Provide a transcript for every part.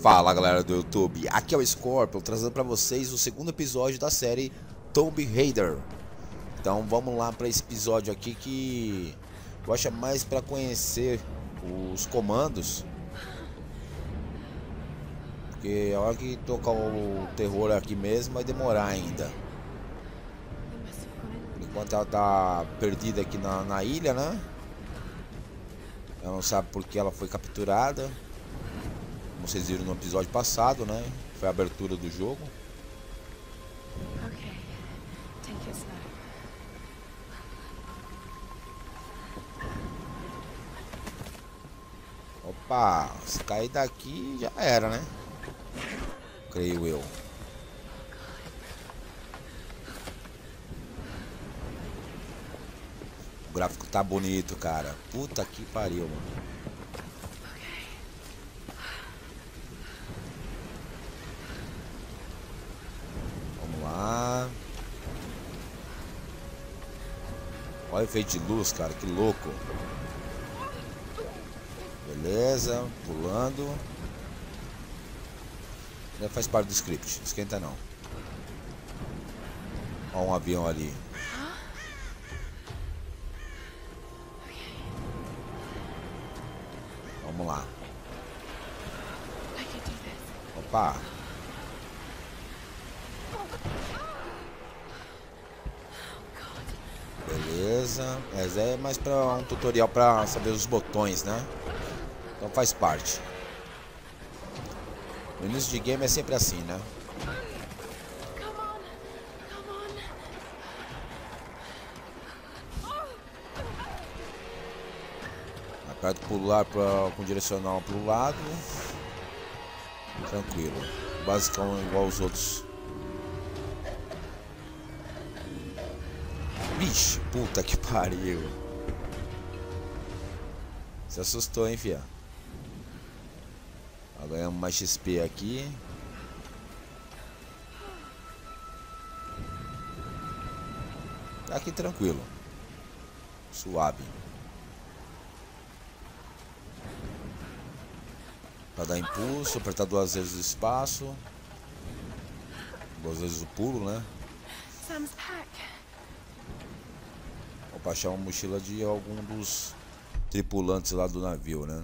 Fala galera do YouTube, aqui é o Scorpion trazendo para vocês o segundo episódio da série Tomb Raider. Então vamos lá para esse episódio aqui que eu acho é mais para conhecer os comandos. Porque a hora que tocar o terror aqui mesmo vai demorar ainda. Enquanto ela tá perdida aqui na, na ilha, né? Ela não sabe por que ela foi capturada. Como vocês viram no episódio passado, né? Foi a abertura do jogo. Opa, se cair daqui já era, né? Creio eu. O gráfico tá bonito, cara. Puta que pariu, mano. Vamos lá. Olha o efeito de luz, cara. Que louco. Beleza, pulando. Já faz parte do script, esquenta não. Ó um avião ali. Vamos lá. Opa. Beleza. É mais para um tutorial para saber os botões, né? Então faz parte. No início de game é sempre assim, né? Aperta pular pra, com direcional pro lado. Tranquilo. Basicão igual os outros. Vixe, puta que pariu. Se assustou, hein, fia? Ganhamos mais XP aqui. Tá aqui tranquilo. Suave. Pra dar impulso, apertar duas vezes o espaço. Duas vezes o pulo, né? Sam's pack. Vou achar uma mochila de algum dos tripulantes lá do navio, né?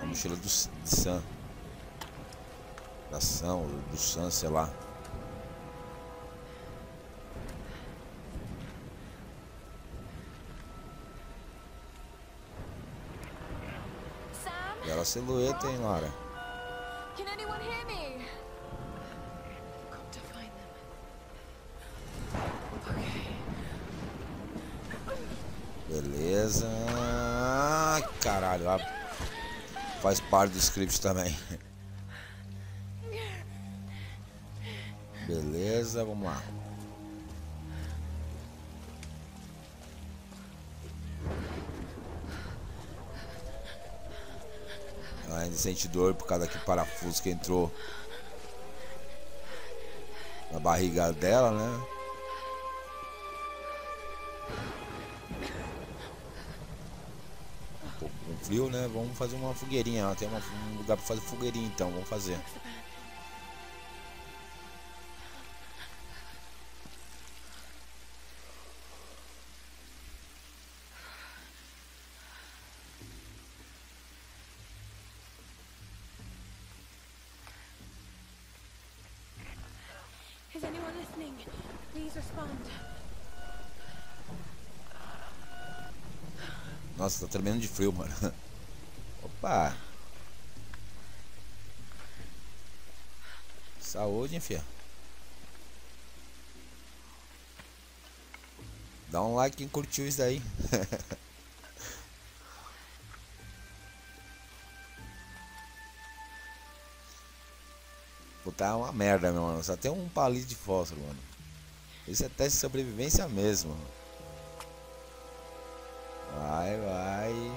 A mochila do de Sam. Da Sam, do Sam, sei lá. Silhueta, hein, Lara? Beleza. Ah, Caralho, faz parte do script também. Beleza, vamos lá. Ainda sente dor por causa daquele parafuso que entrou na barriga dela, né? Um pouco com frio, né? Vamos fazer uma fogueirinha. Tem um lugar pra fazer fogueirinha então, vamos fazer. Listening? Please respond. Nossa, tá tremendo de frio, mano. Opa! Saúde, hein, fia? Dá um like quem curtiu isso daí. Tá uma merda, meu mano. Só tem um palito de fósforo, mano. Isso é teste de sobrevivência mesmo. Vai, vai.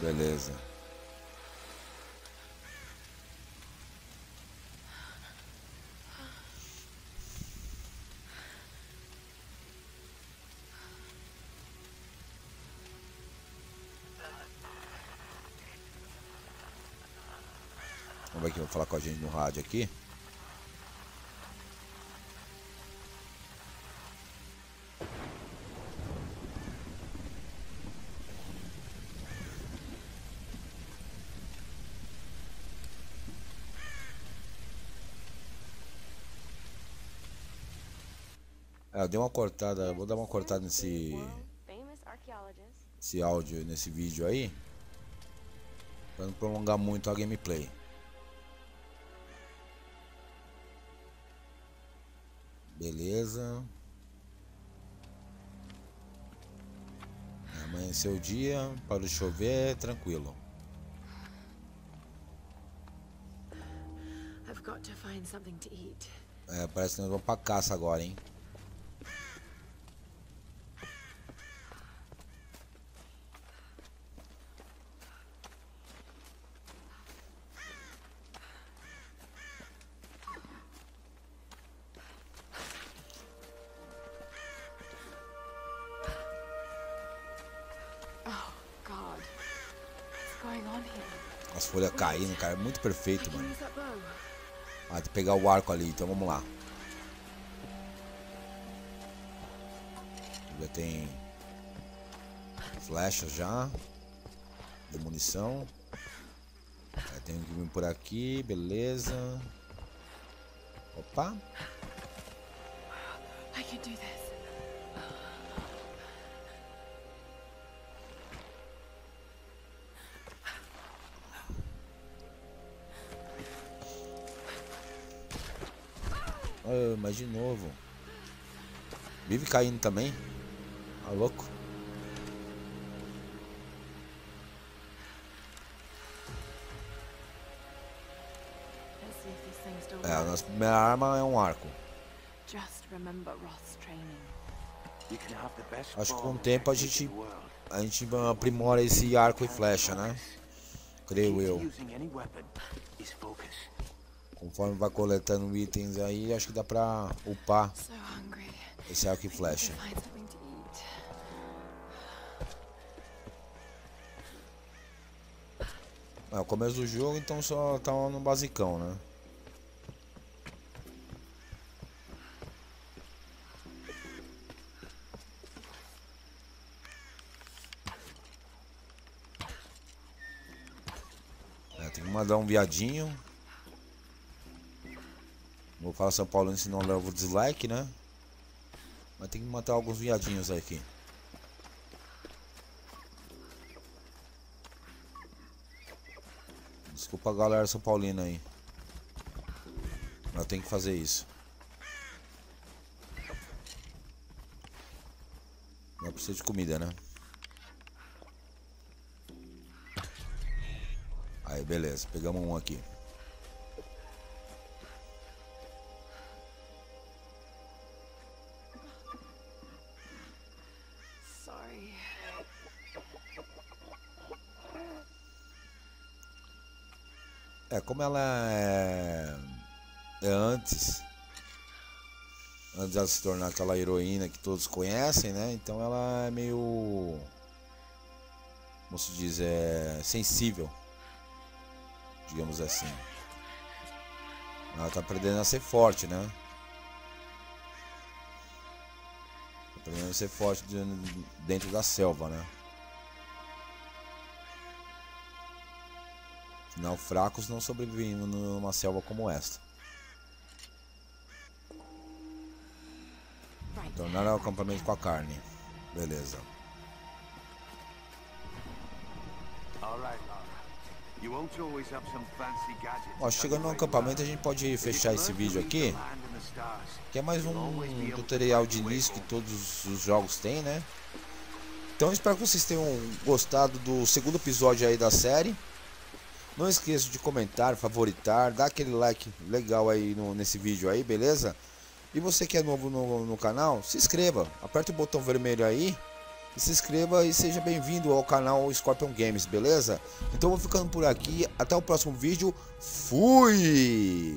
Beleza. Vamos ver quem vai falar com a gente no rádio aqui. É, eu dei uma cortada, vou dar uma cortada nesse, esse áudio, nesse vídeo aí. Pra não prolongar muito a gameplay. Beleza. Amanheceu o dia, parou de chover, tranquilo. É, parece que nós vamos pra caça agora, hein? As folhas caindo, cara, é muito perfeito, mano. Ah, tem que pegar o arco ali, então vamos lá. Já tem flechas já. De munição. Aí tem que vir por aqui, beleza. Opa. I can do this. Ah, mas de novo. Vive caindo também. Tá louco? É, a nossa primeira arma é um arco. Just remember Roth's training. You can have the best Acho que com o tempo a gente, a gente aprimora esse arco e flecha, né? Creio eu. Conforme vai coletando itens aí, acho que dá pra upar esse arco e flecha. É o começo do jogo, então só tá no basicão, né? É, tem que mandar um viadinho. Vou falar São Paulo, senão eu levo dislike, né? Mas tem que matar alguns viadinhos aqui. Desculpa a galera São Paulina aí. Mas tem que fazer isso. Não precisa de comida, né? Aí, beleza. Pegamos um aqui. Como ela é, é antes, antes dela se tornar aquela heroína que todos conhecem, né? Então ela é meio, como se diz, é sensível, digamos assim. Ela tá aprendendo a ser forte, né? Tá aprendendo a ser forte de- dentro da selva, né? Afinal, fracos não sobrevivem numa selva como esta. Right. Tornar o acampamento com a carne. Beleza. Ó, chegando no acampamento a gente pode fechar esse vídeo aqui. Que é mais um tutorial de início que todos os jogos têm, né? Então espero que vocês tenham gostado do segundo episódio aí da série. Não esqueça de comentar, favoritar, dar aquele like legal aí no, nesse vídeo aí, beleza? E você que é novo no, no canal, se inscreva, aperte o botão vermelho aí e se inscreva e seja bem-vindo ao canal Scorpion Games, beleza? Então vou ficando por aqui, até o próximo vídeo, fui!